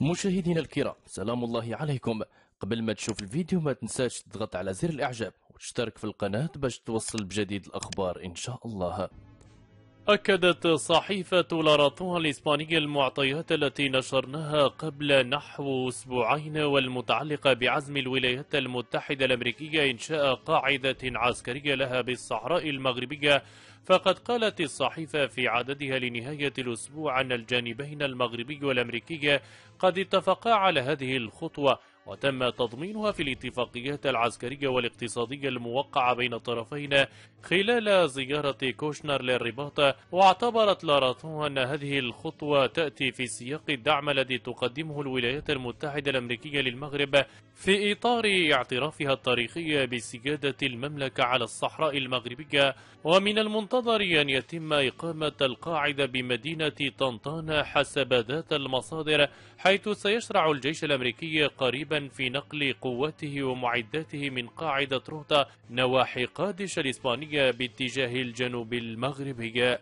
مشاهدينا الكرام سلام الله عليكم. قبل ما تشوف الفيديو ما تنساش تضغط على زر الإعجاب وتشترك في القناة باش توصل بجديد الأخبار إن شاء الله. أكدت صحيفة لاراتون الإسبانية المعطيات التي نشرناها قبل نحو أسبوعين والمتعلقة بعزم الولايات المتحدة الأمريكية إنشاء قاعدة عسكرية لها بالصحراء المغربية. فقد قالت الصحيفة في عددها لنهاية الأسبوع أن الجانبين المغربي والأمريكي قد اتفقا على هذه الخطوة. وتم تضمينها في الاتفاقيات العسكرية والاقتصادية الموقعة بين الطرفين خلال زيارة كوشنر للرباط. واعتبرت لاراتون أن هذه الخطوة تأتي في سياق الدعم الذي تقدمه الولايات المتحدة الأمريكية للمغرب في إطار اعترافها التاريخي بسيادة المملكة على الصحراء المغربية. ومن المنتظر أن يتم إقامة القاعدة بمدينة طنطان حسب ذات المصادر حيث سيشرع الجيش الأمريكي قريبا في نقل قوته ومعداته من قاعدة روتا نواحي قادش الإسبانية باتجاه الجنوب المغربي.